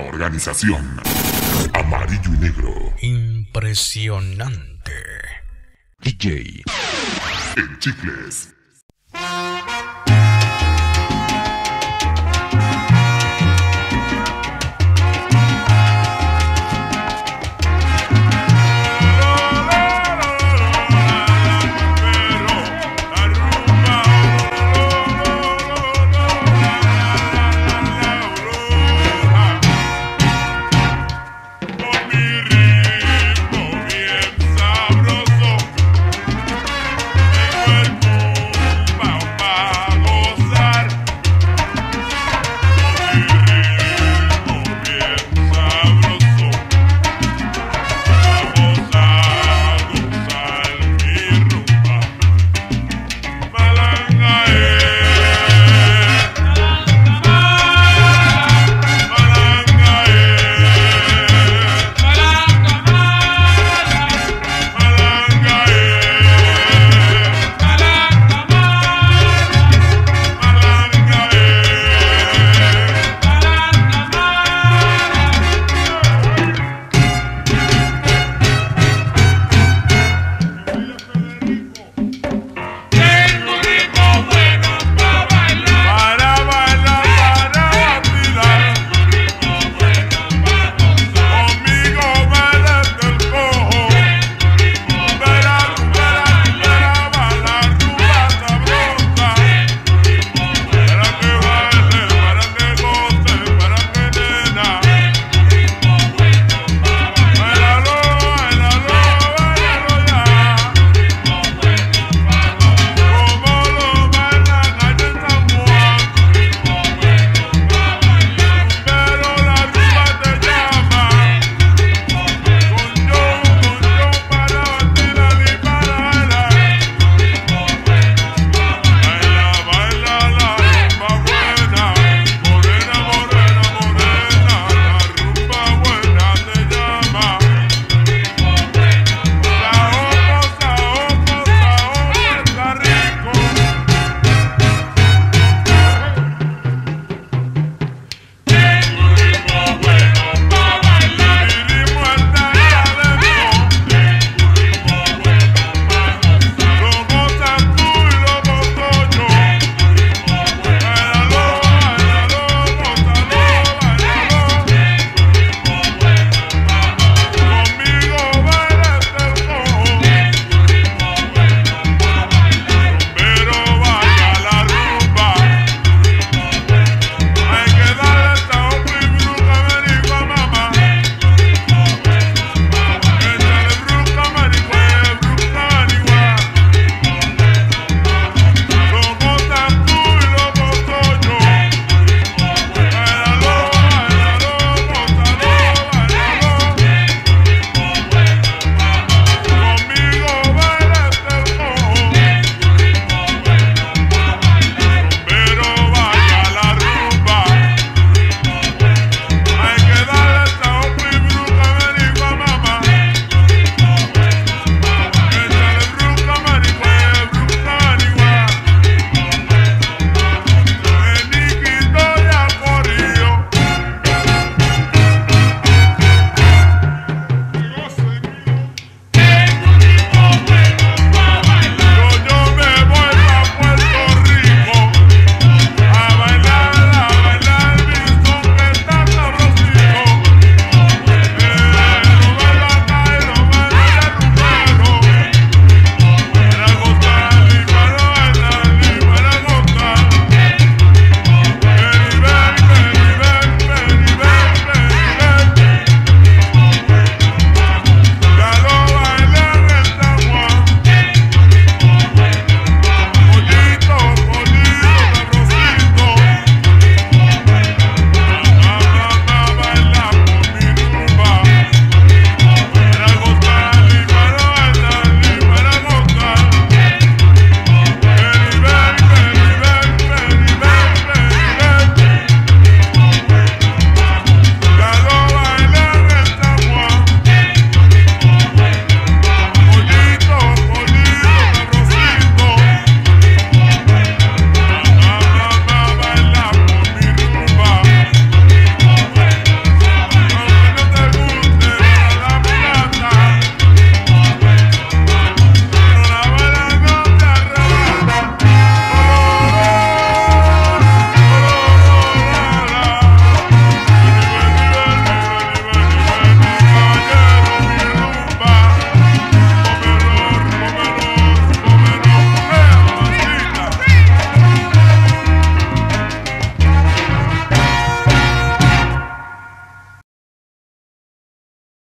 organización. Amarillo y negro. Impresionante. DJ. En chicles.